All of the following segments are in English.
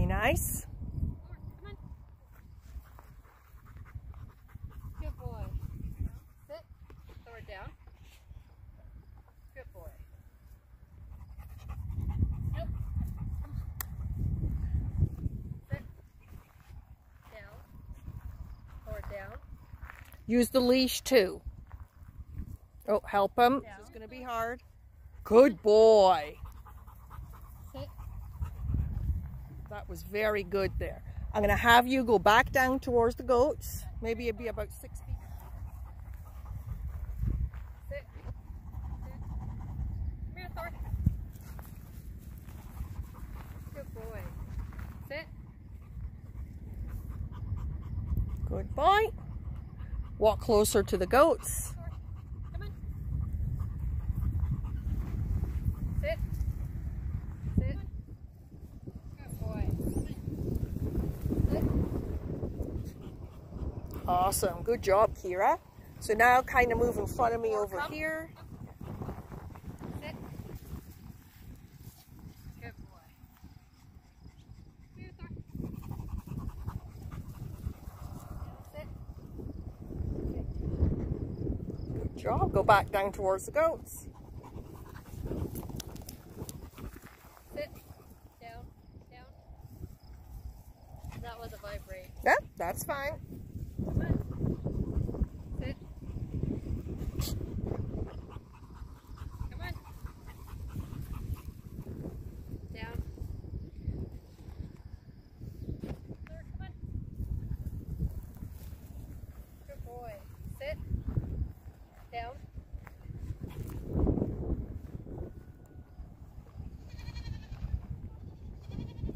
Very nice. Good boy. Sit. Throw it down. Good boy. Nope. Sit. Down. Throw it down. Use the leash too. Oh, help him. Down. This is going to be hard. Good boy. Sit. That was very good there. I'm going to have you go back down towards the goats. Maybe it'd be about six feet. Sit. Sit. Come here, Thor. Good boy. Sit. Good boy. Walk closer to the goats. Thor. Come on. Sit. Sit. Good boy. Sit. Awesome. Good job, Kira. So now kind of move in front of me over Come. here. Sit. Good boy. Here, Sit. Good job. Go back down towards the goats. Sit. Down. Down. That was a vibrate. Yeah, that's fine. Come on. Sit. Come on. Down. There, come on. Good boy. Sit. Down.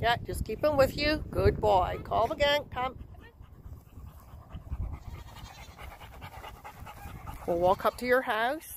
Yeah, just keep him with you. Good boy. Call the gang. Come. We'll walk up to your house.